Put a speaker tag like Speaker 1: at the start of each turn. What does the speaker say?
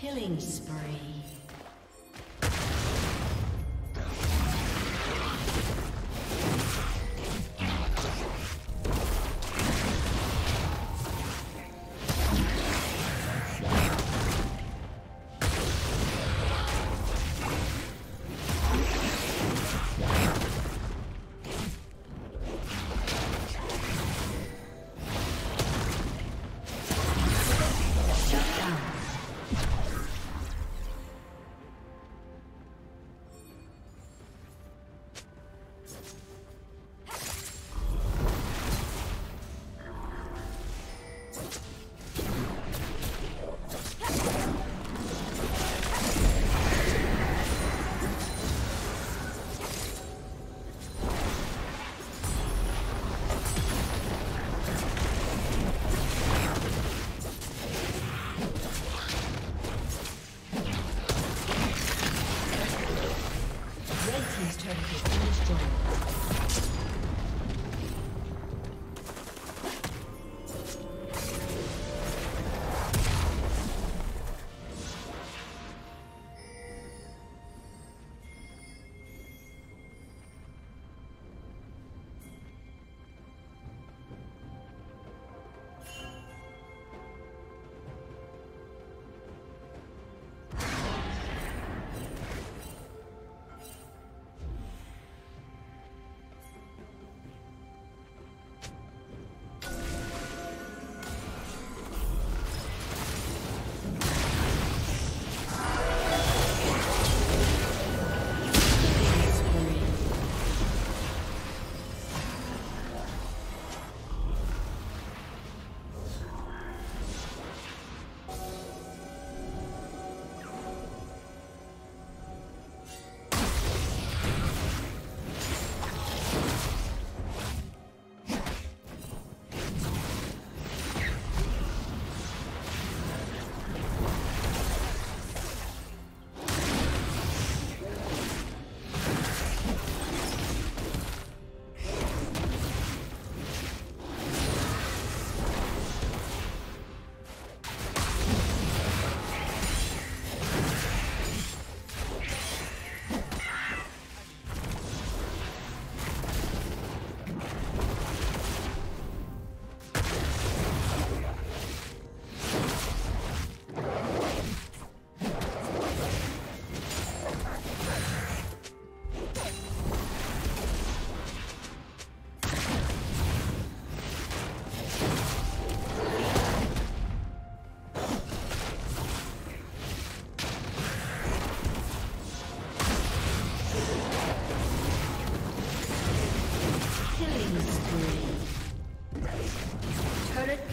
Speaker 1: Killing spree.